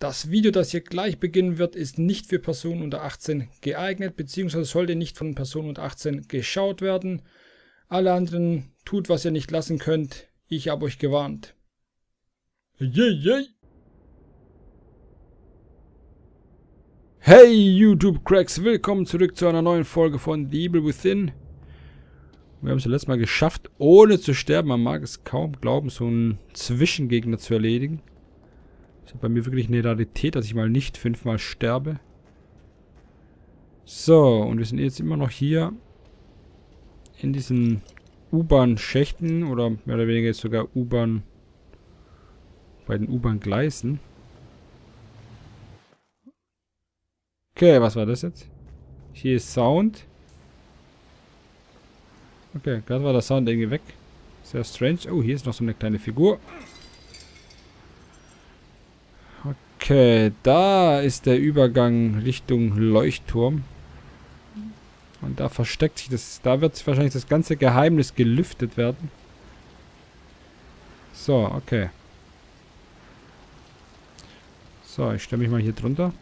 Das Video, das hier gleich beginnen wird, ist nicht für Personen unter 18 geeignet, beziehungsweise sollte nicht von Personen unter 18 geschaut werden. Alle anderen tut, was ihr nicht lassen könnt. Ich habe euch gewarnt. Yay, yay. Hey YouTube Cracks, willkommen zurück zu einer neuen Folge von The Evil Within. Wir haben es ja letztes Mal geschafft, ohne zu sterben. Man mag es kaum glauben, so einen Zwischengegner zu erledigen. Ist bei mir wirklich eine Rarität, dass ich mal nicht fünfmal sterbe. So, und wir sind jetzt immer noch hier in diesen U-Bahn-Schächten oder mehr oder weniger jetzt sogar U-Bahn bei den U-Bahn-Gleisen. Okay, was war das jetzt? Hier ist Sound. Okay, gerade war der Sound irgendwie weg. Sehr strange. Oh, hier ist noch so eine kleine Figur. Okay, da ist der Übergang Richtung Leuchtturm. Und da versteckt sich das... Da wird wahrscheinlich das ganze Geheimnis gelüftet werden. So, okay. So, ich stelle mich mal hier drunter.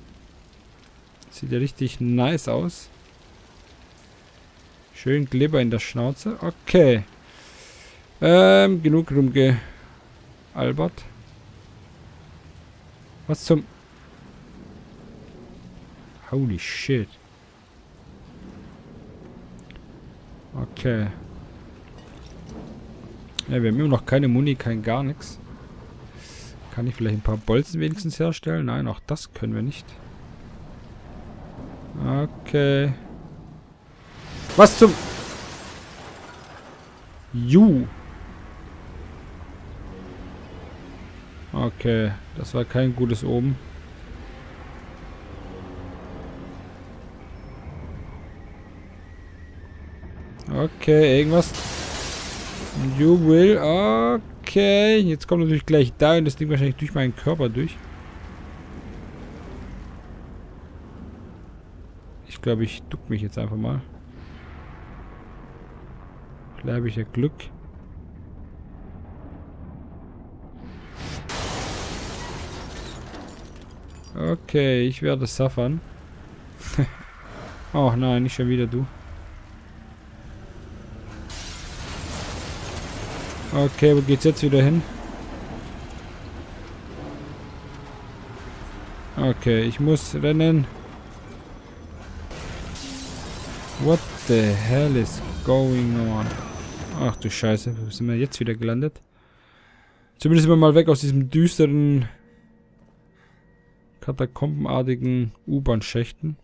Sieht ja richtig nice aus. Schön Glibber in der Schnauze. Okay. Ähm, genug rumgealbert. Was zum... Holy shit. Okay. Ja, wir haben immer noch keine Muni, kein gar nichts. Kann ich vielleicht ein paar Bolzen wenigstens herstellen? Nein, auch das können wir nicht. Okay. Was zum... Ju. Okay, das war kein gutes Oben. Okay, irgendwas. You will. Okay, jetzt kommt natürlich gleich da und das Ding wahrscheinlich durch meinen Körper durch. Ich glaube, ich duck mich jetzt einfach mal. Vielleicht habe ich ja Glück. Okay, ich werde suffern. oh nein, nicht schon wieder du. Okay, wo geht's jetzt wieder hin? Okay, ich muss rennen. What the hell is going on? Ach du Scheiße, wo sind wir jetzt wieder gelandet? Zumindest sind wir mal weg aus diesem düsteren katakombenartigen U-Bahn-Schächten.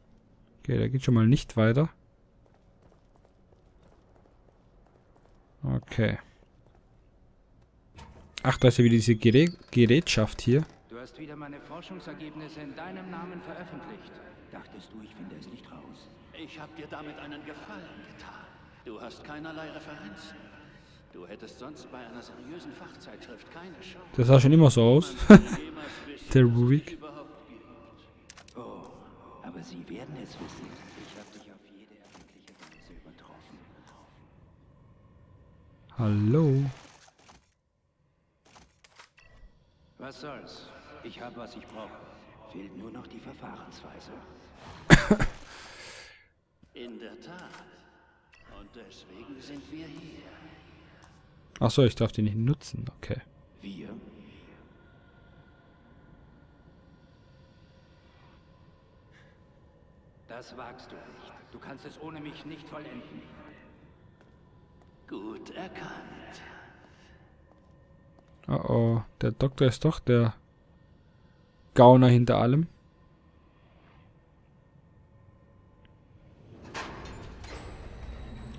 Okay, da geht schon mal nicht weiter. Okay. Ach, da ist ja wieder diese Gerä Gerätschaft hier. Du hast wieder meine Forschungsergebnisse in deinem Namen veröffentlicht. Dachtest du, ich finde es nicht raus? Ich habe dir damit einen Gefallen getan. Du hast keinerlei Referenzen. Du hättest sonst bei einer seriösen Fachzeitschrift keine Chance. Das sah schon immer so aus. Der Rubik. Aber sie werden es wissen. Ich habe dich auf jede erdenkliche Weise übertroffen. Hallo. Was soll's? Ich habe, was ich brauche. Fehlt nur noch die Verfahrensweise. In der Tat. Und deswegen sind wir hier. Achso, ich darf die nicht nutzen. Okay. Wir? Das wagst du nicht. Du kannst es ohne mich nicht vollenden. Gut erkannt. Oh oh, der Doktor ist doch der Gauner hinter allem.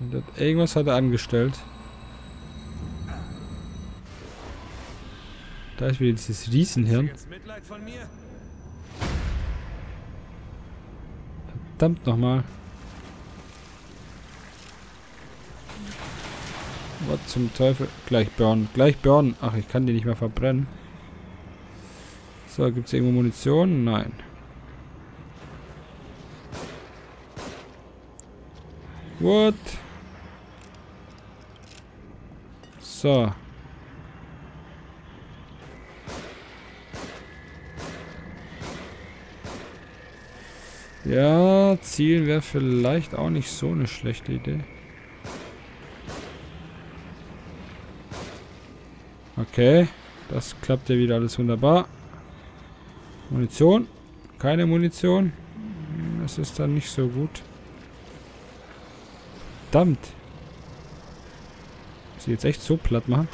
Und hat- Irgendwas hat er angestellt. Da ist wieder dieses Riesenhirn. Verdammt nochmal. Was zum Teufel? Gleich burn. Gleich burn. Ach, ich kann die nicht mehr verbrennen. So, gibt es irgendwo Munition? Nein. What? So. Ja, zielen wäre vielleicht auch nicht so eine schlechte Idee. Okay, das klappt ja wieder alles wunderbar. Munition. Keine Munition. Das ist dann nicht so gut. Verdammt. Sie jetzt echt so platt machen?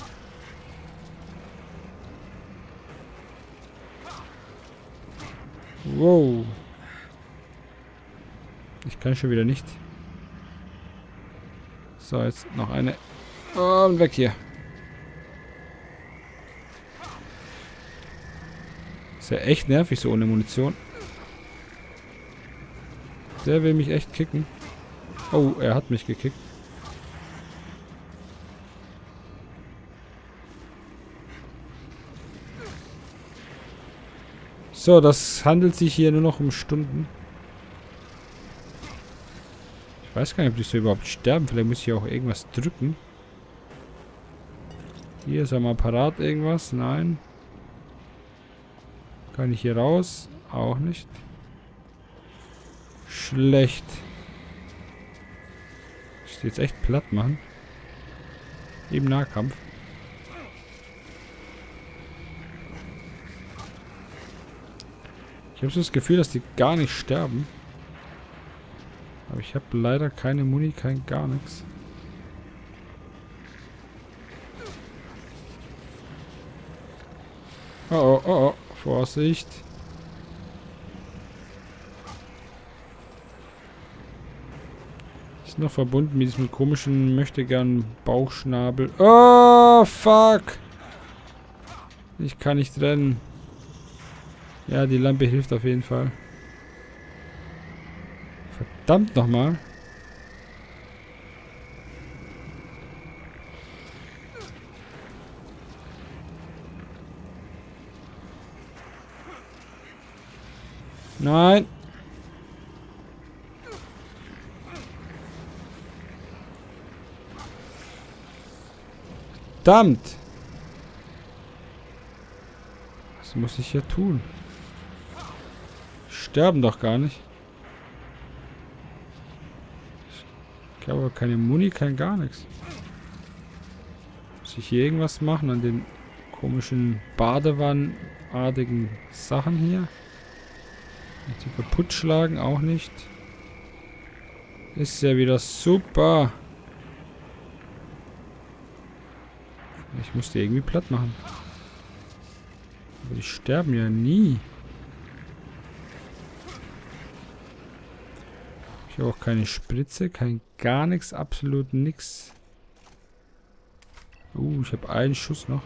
Wow. Ich kann schon wieder nicht. So, jetzt noch eine. Und weg hier. Ist ja echt nervig so ohne Munition. Der will mich echt kicken. Oh, er hat mich gekickt. So, das handelt sich hier nur noch um Stunden. Ich weiß gar nicht, ob die so überhaupt sterben. Vielleicht muss ich auch irgendwas drücken. Hier ist am Apparat irgendwas. Nein. Kann ich hier raus? Auch nicht. Schlecht. Ich jetzt echt platt machen. Im Nahkampf. Ich habe so das Gefühl, dass die gar nicht sterben. Aber ich habe leider keine Muni, kein gar nichts. Oh, oh, oh, oh. Vorsicht. Ist noch verbunden mit diesem komischen, möchte gern Bauchschnabel. Oh, fuck. Ich kann nicht rennen. Ja, die Lampe hilft auf jeden Fall. Verdammt nochmal. Nein. Verdammt. Was muss ich hier tun? Sterben doch gar nicht. Ich habe aber keine Muni, kein gar nichts. Muss ich hier irgendwas machen an den komischen Badewannenartigen Sachen hier? Die kaputt schlagen auch nicht. Ist ja wieder super. Ich muss die irgendwie platt machen. Aber die sterben ja nie. Ich habe auch keine Spritze, kein gar nichts, absolut nichts. Uh, ich habe einen Schuss noch.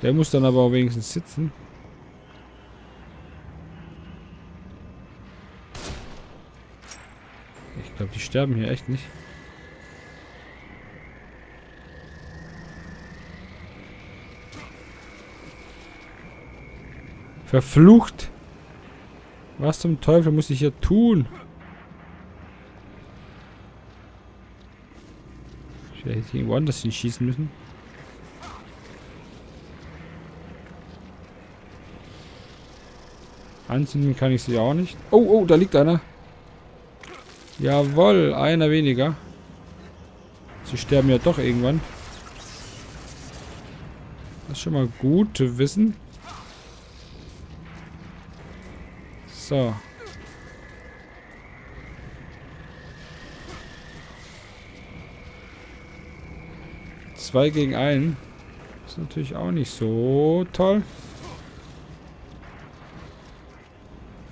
Der muss dann aber auch wenigstens sitzen. Ich glaube, die sterben hier echt nicht. Verflucht! Was zum Teufel muss ich hier tun? Ich hätte irgendwo anders hinschießen müssen. Anzünden kann ich sie auch nicht. Oh, oh, da liegt einer. Jawoll, einer weniger. Sie sterben ja doch irgendwann. Das ist schon mal gut zu wissen. So. Zwei gegen einen. Ist natürlich auch nicht so toll.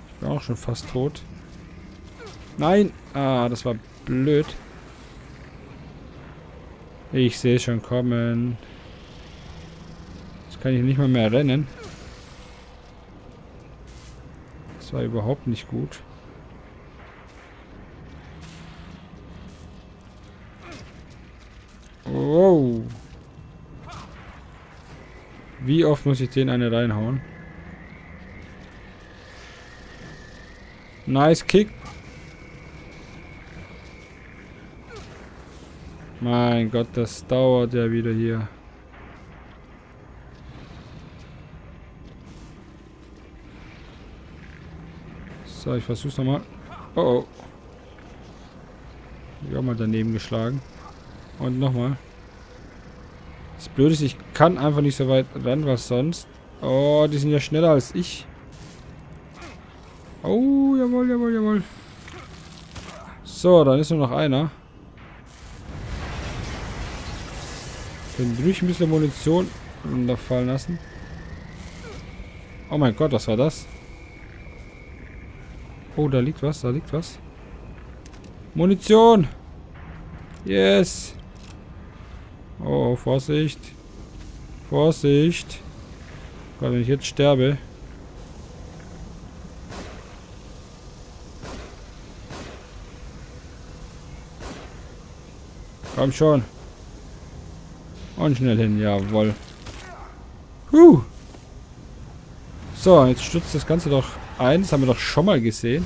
Ich bin auch schon fast tot. Nein! Ah, das war blöd. Ich sehe schon kommen. Jetzt kann ich nicht mal mehr rennen. Das war überhaupt nicht gut. Wow. Wie oft muss ich den eine reinhauen? Nice Kick. Mein Gott, das dauert ja wieder hier. So, ich versuch's nochmal. Oh oh. Ich auch mal daneben geschlagen. Und nochmal. Das Blöde ist, ich kann einfach nicht so weit rennen, was sonst. Oh, die sind ja schneller als ich. Oh, jawohl, jawohl, jawohl. So, dann ist nur noch einer. Den durch ein bisschen Munition runterfallen lassen. Oh mein Gott, was war das? Oh, da liegt was, da liegt was. Munition! Yes! Oh, Vorsicht. Vorsicht. Gott, wenn ich jetzt sterbe. Komm schon. Und schnell hin, jawohl. Huh. So, jetzt stürzt das Ganze doch ein. Das haben wir doch schon mal gesehen.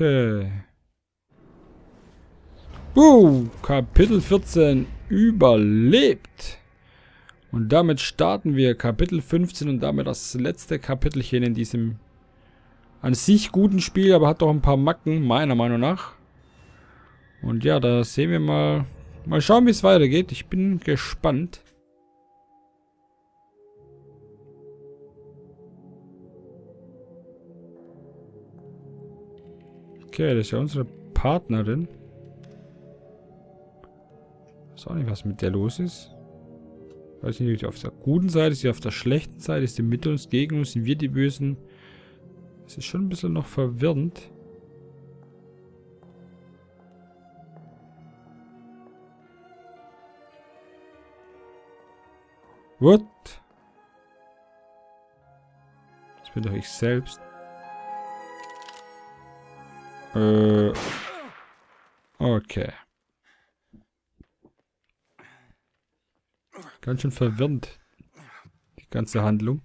Okay. Uh, Kapitel 14 überlebt. Und damit starten wir Kapitel 15 und damit das letzte Kapitelchen in diesem an sich guten Spiel, aber hat doch ein paar Macken, meiner Meinung nach. Und ja, da sehen wir mal, mal schauen, wie es weitergeht. Ich bin gespannt. Okay, das ist ja unsere Partnerin. Ich weiß auch nicht, was mit der los ist. Weiß nicht, auf der guten Seite, ist sie auf der schlechten Seite, ist sie mit uns, gegen uns, sind wir die Bösen. Das ist schon ein bisschen noch verwirrend. What? Das bin doch ich selbst. Äh. Okay. Ganz schön verwirrend. Die ganze Handlung.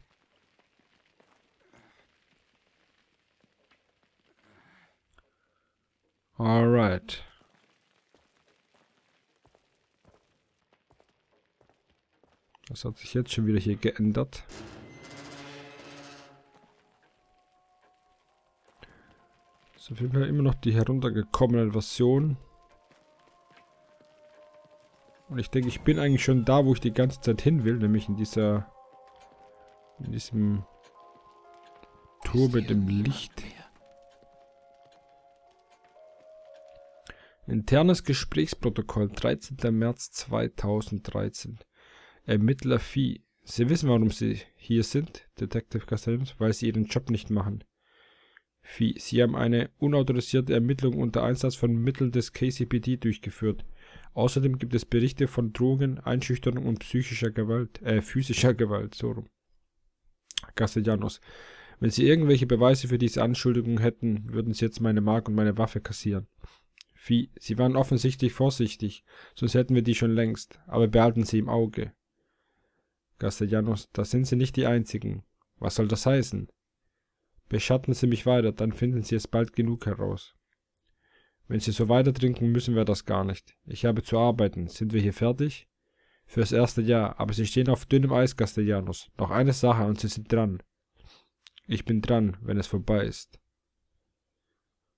Alright. Was hat sich jetzt schon wieder hier geändert? Ist auf jeden Fall immer noch die heruntergekommene Version. Und ich denke, ich bin eigentlich schon da, wo ich die ganze Zeit hin will, nämlich in dieser... in diesem Tour mit dem Licht. Internes Gesprächsprotokoll, 13. März 2013. Ermittler Vieh. Sie wissen, warum Sie hier sind, Detective Castellanos, weil Sie Ihren Job nicht machen. Sie haben eine unautorisierte Ermittlung unter Einsatz von Mitteln des KCPD durchgeführt. Außerdem gibt es Berichte von Drogen, Einschüchterung und psychischer Gewalt, äh, physischer Gewalt, so rum. Castellanos. Wenn Sie irgendwelche Beweise für diese Anschuldigung hätten, würden Sie jetzt meine Mark und meine Waffe kassieren. Vieh. Sie waren offensichtlich vorsichtig, sonst hätten wir die schon längst, aber behalten Sie im Auge. Castellanos, da sind Sie nicht die Einzigen. Was soll das heißen? Beschatten Sie mich weiter, dann finden Sie es bald genug heraus. Wenn Sie so weiter trinken, müssen wir das gar nicht. Ich habe zu arbeiten. Sind wir hier fertig? Fürs erste Jahr, aber Sie stehen auf dünnem Eis, Castellanos. Noch eine Sache und Sie sind dran. Ich bin dran, wenn es vorbei ist.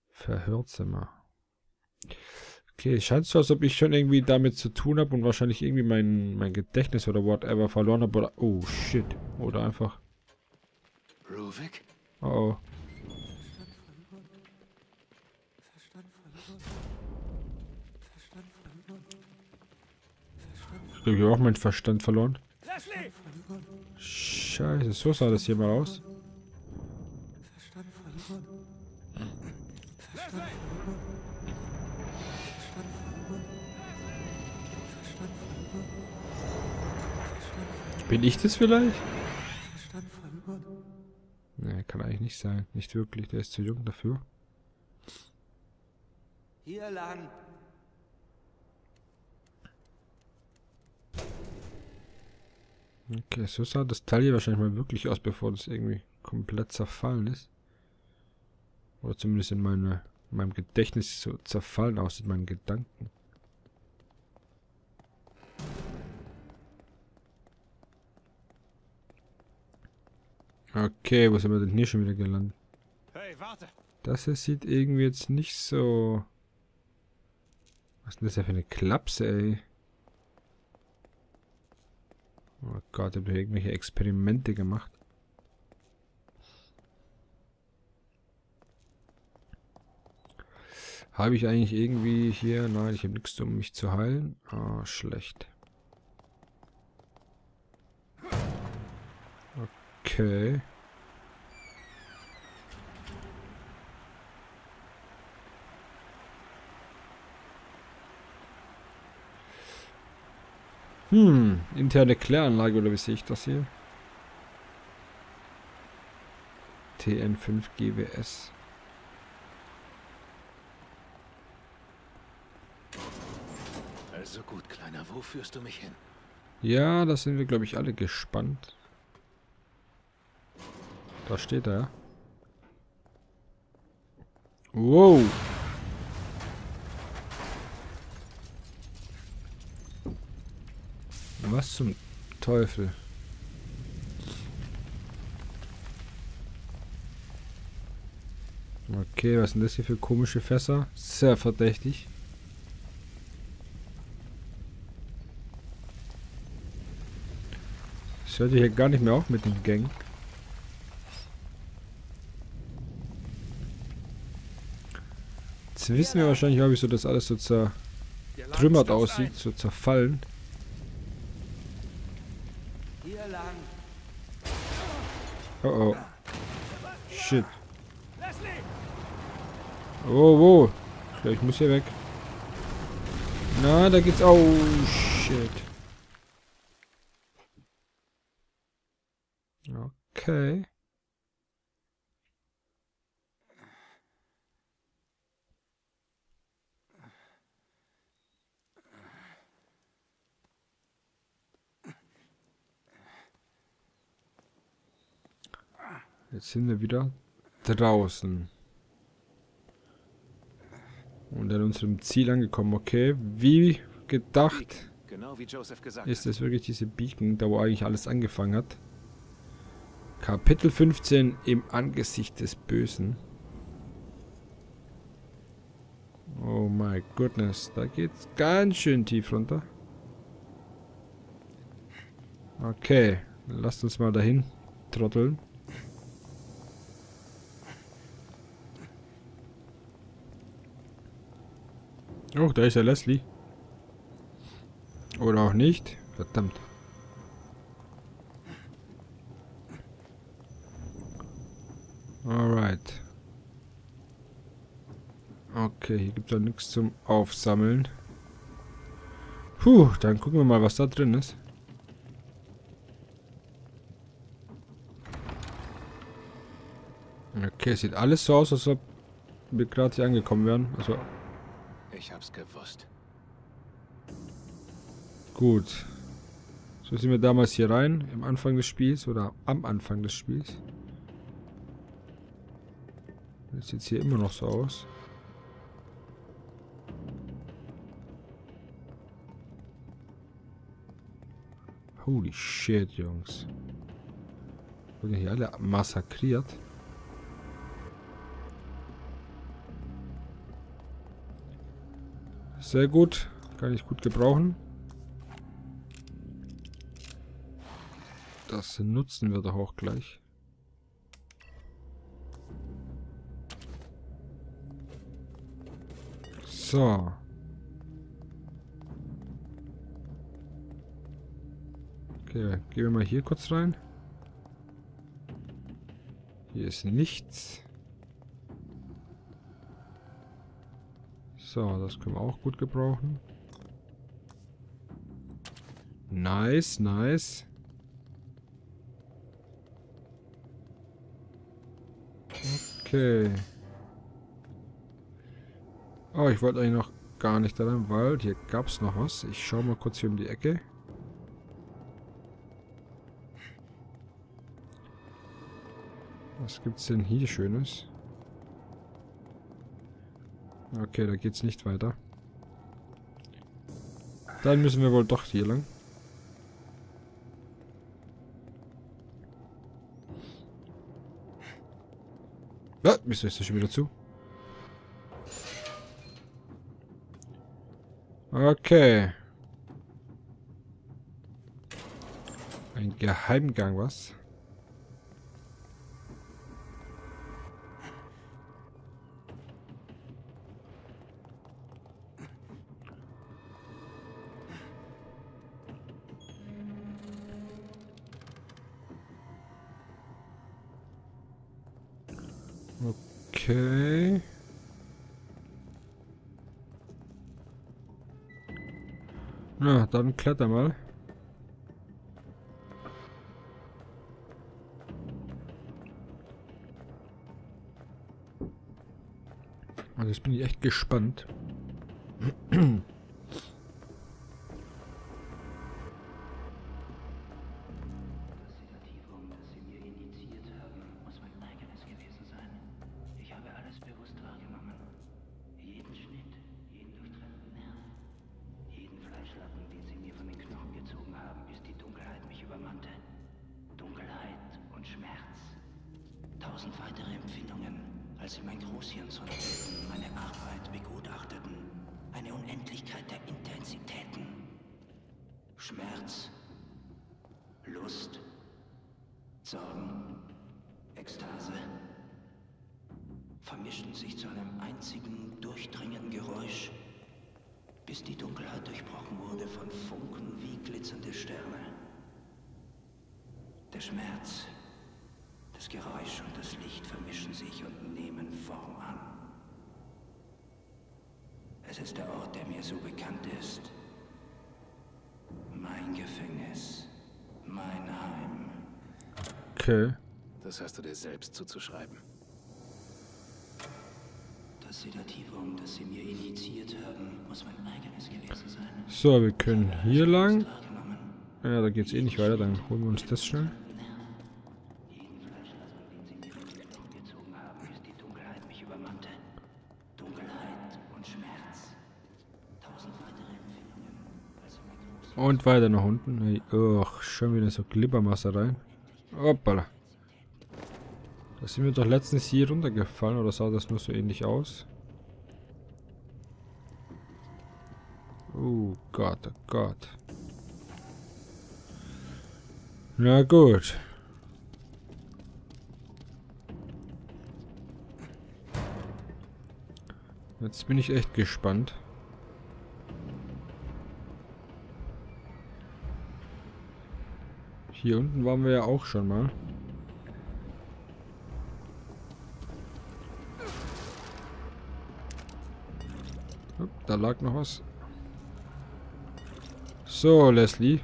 Verhörzimmer. Okay, es scheint so, als ob ich schon irgendwie damit zu tun habe und wahrscheinlich irgendwie mein, mein Gedächtnis oder whatever verloren habe. Oder, oh, shit. Oder einfach... Ruvik? Oh oh. Ich glaube, ich habe auch meinen Verstand verloren. Scheiße, so sah das hier mal aus. Bin ich das vielleicht? Sein. Nicht wirklich, der ist zu jung dafür. Hier lang. Okay, so sah das Teil hier wahrscheinlich mal wirklich aus, bevor das irgendwie komplett zerfallen ist. Oder zumindest in, meine, in meinem Gedächtnis so zerfallen aussieht, meinen Gedanken. Okay, wo sind wir denn hier schon wieder gelandet? Hey, warte! Das hier sieht irgendwie jetzt nicht so... Was ist denn das ja für eine Klapse, ey? Oh Gott, ich habe irgendwelche Experimente gemacht. Habe ich eigentlich irgendwie hier... Nein, ich habe nichts, um mich zu heilen. Ah, schlecht. Okay. Hm, interne Kläranlage oder wie sehe ich das hier? TN5 GWS. Also gut, Kleiner, wo führst du mich hin? Ja, da sind wir, glaube ich, alle gespannt. Da steht er. Wow. Was zum Teufel? Okay, was sind das hier für komische Fässer? Sehr verdächtig. Das hört hier gar nicht mehr auf mit dem Gang. Jetzt wissen wir wahrscheinlich, wie so das alles so zertrümmert aussieht, so zerfallen. Oh oh. Shit. Oh, wo? Ich glaube, ich muss hier weg. Na, da geht's. Oh, shit. Okay. Jetzt sind wir wieder draußen. Und an unserem Ziel angekommen. Okay, wie gedacht Genau wie Joseph gesagt ist es wirklich diese Beacon, da wo eigentlich alles angefangen hat. Kapitel 15 im Angesicht des Bösen. Oh my goodness, da geht's ganz schön tief runter. Okay, lasst uns mal dahin trotteln. Oh, da ist ja Leslie. Oder auch nicht. Verdammt. Alright. Okay, hier gibt es nichts zum Aufsammeln. Puh, dann gucken wir mal, was da drin ist. Okay, sieht alles so aus, als ob wir gerade hier angekommen wären. Also, Ich hab's gewusst. gut. So sind wir damals hier rein, im Anfang des Spiels oder am Anfang des Spiels. Das sieht hier immer noch so aus. Holy shit, Jungs. Wurden hier alle massakriert. Sehr gut. Kann ich gut gebrauchen. Das nutzen wir doch auch gleich. So. Okay, gehen wir mal hier kurz rein. Hier ist nichts. So, das können wir auch gut gebrauchen. Nice, nice. Okay. Oh, ich wollte eigentlich noch gar nicht da rein, weil hier gab es noch was. Ich schaue mal kurz hier um die Ecke. Was gibt's denn hier Schönes? Okay, da geht's nicht weiter. Dann müssen wir wohl doch hier lang. Wieso ist das schon wieder zu? Okay. Ein Geheimgang, was? Dann kletter mal. Also jetzt bin ich echt gespannt. das Geräusch und das Licht vermischen sich und nehmen Form an. Es ist der Ort, der mir so bekannt ist. Mein Gefängnis, mein Heim. Okay. Das hast du dir selbst zuzuschreiben. Das Sedativum, das Sie mir injiziert haben, muss mein eigenes gewesen sein. So, wir können hier lang. Wahrgenommen. Ja, da geht's eh nicht weiter. Dann holen wir uns das schnell. Jeden Fleischlappen, den Sie mir von den Knochen gezogen haben, bis die Dunkelheit mich übermannte. Dunkelheit und Schmerz. Tausend weitere Empfindungen, als Sie mein Großhirn Und weiter nach unten. Och, schon wieder so Glibbermasse rein. Hoppala. Da sind wir doch letztens hier runtergefallen, oder sah das nur so ähnlich aus? Oh Gott, oh Gott. Na gut. Jetzt bin ich echt gespannt. Hier unten waren wir ja auch schon mal. Da lag noch was. So, Leslie.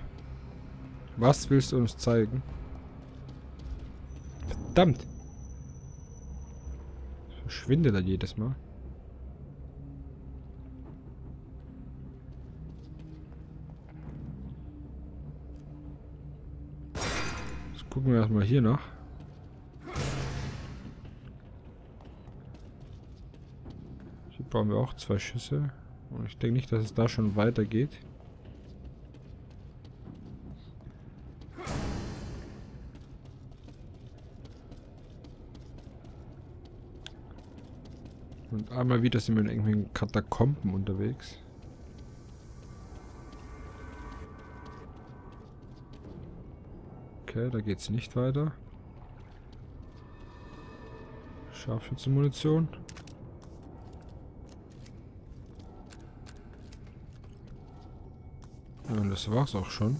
Was willst du uns zeigen? Verdammt! Verschwindet er jedes Mal. Gucken wir erstmal hier nach. Hier brauchen wir auch zwei Schüsse. Und ich denke nicht, dass es da schon weitergeht. Und einmal wieder sind wir in irgendwelchen Katakomben unterwegs. Okay, da geht's nicht weiter. Scharfschützenmunition. Und das war's auch schon.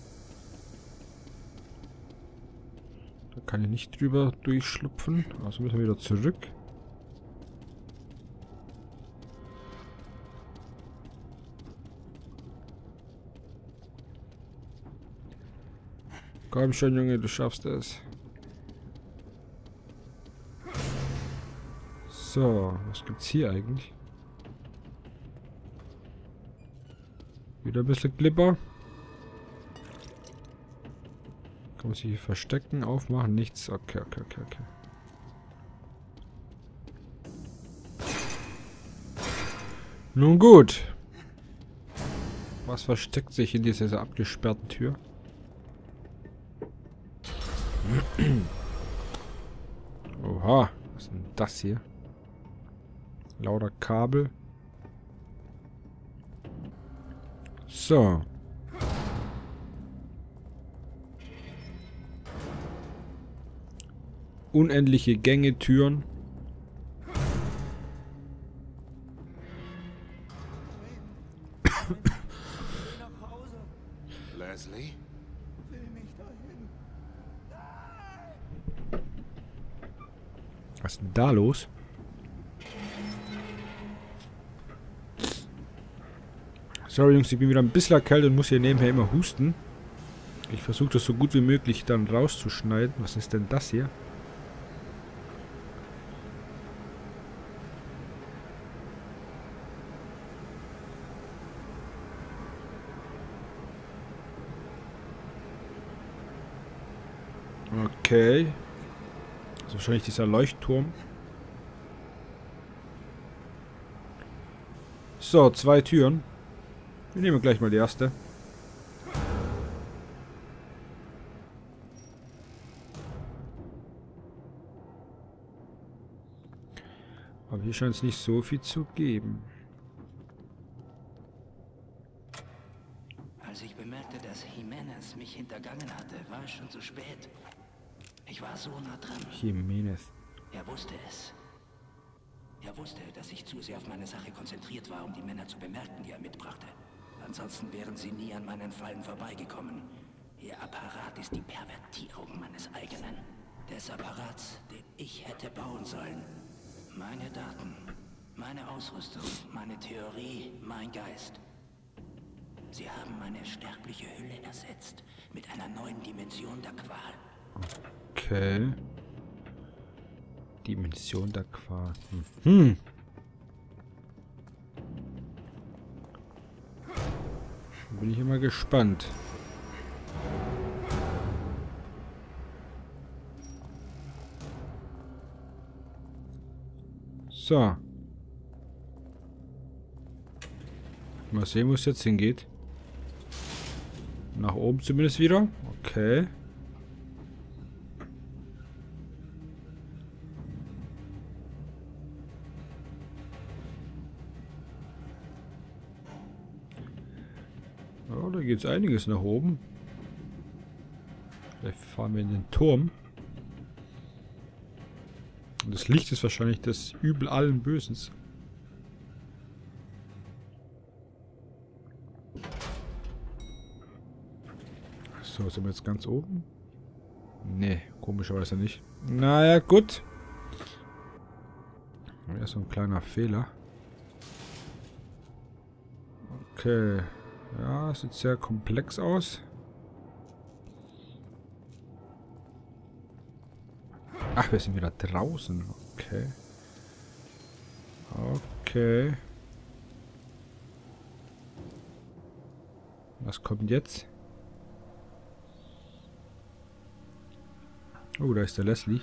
Da kann ich nicht drüber durchschlupfen. Also müssen wir wieder zurück. Komm schon, Junge, du schaffst es. So, was gibt's hier eigentlich? Wieder ein bisschen Glipper. Kann man sich hier verstecken, aufmachen, nichts. Okay, okay, okay, okay. Nun gut. Was versteckt sich in dieser abgesperrten Tür? Oha, was ist denn das hier? Lauter Kabel. So. Unendliche Gänge, Türen. Da los? Sorry Jungs, ich bin wieder ein bisschen erkältet und muss hier nebenher immer husten. Ich versuche das so gut wie möglich dann rauszuschneiden. Was ist denn das hier? Okay. Ist wahrscheinlich dieser Leuchtturm. So, zwei Türen. Wir nehmen gleich mal die erste. Aber hier scheint es nicht so viel zu geben. Als ich bemerkte, dass Jimenez mich hintergangen hatte, war es schon zu spät. Ich war so nah dran. Jimenez. Er wusste es. Er wusste, dass ich zu sehr auf meine Sache konzentriert war, um die Männer zu bemerken, die er mitbrachte. Ansonsten wären sie nie an meinen Fallen vorbeigekommen. Ihr Apparat ist die Pervertierung meines eigenen. Des Apparats, den ich hätte bauen sollen. Meine Daten, meine Ausrüstung, meine Theorie, mein Geist. Sie haben meine sterbliche Hülle ersetzt mit einer neuen Dimension der Qual. Okay. Dimension der Qual. Hm. Bin ich immer gespannt. So. Mal sehen, wo es jetzt hingeht. Nach oben zumindest wieder. Okay. Da geht es einiges nach oben. Vielleicht fahren wir in den Turm. Und das Licht ist wahrscheinlich das Übel allen Bösens. So, sind wir jetzt ganz oben? Nee, komischerweise nicht. Naja, gut. Ja, so ein kleiner Fehler. Okay. Ja, sieht sehr komplex aus. Ach, wir sind wieder draußen. Okay. Okay. Was kommt jetzt? Oh, da ist der Leslie.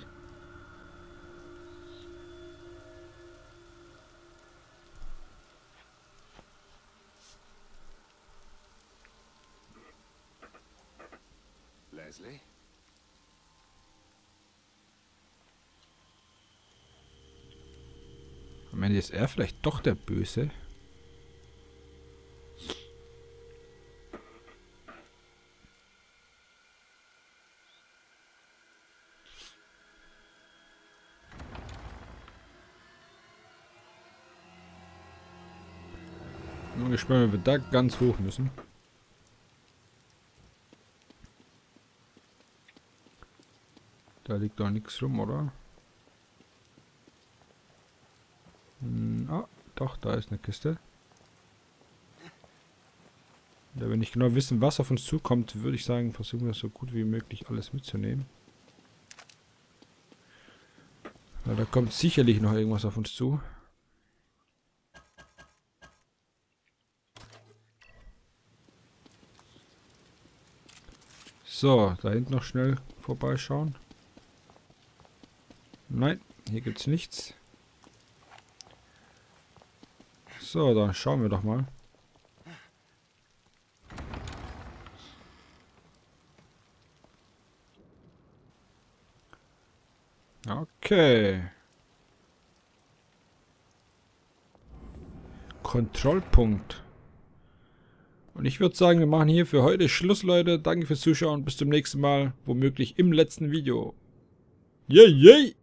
Ist er vielleicht doch der Böse. Bin mal gespannt, wenn wir da ganz hoch müssen. Da liegt doch nichts rum, oder? Hm, ah, doch, da ist eine Kiste. Da wir nicht genau wissen, was auf uns zukommt, würde ich sagen, versuchen wir so gut wie möglich alles mitzunehmen. Weil da kommt sicherlich noch irgendwas auf uns zu. So, da hinten noch schnell vorbeischauen. Nein, hier gibt's nichts. So, dann schauen wir doch mal. Okay. Kontrollpunkt. Und ich würde sagen, wir machen hier für heute Schluss, Leute. Danke fürs Zuschauen. Bis zum nächsten Mal. Womöglich im letzten Video. Yay, yay!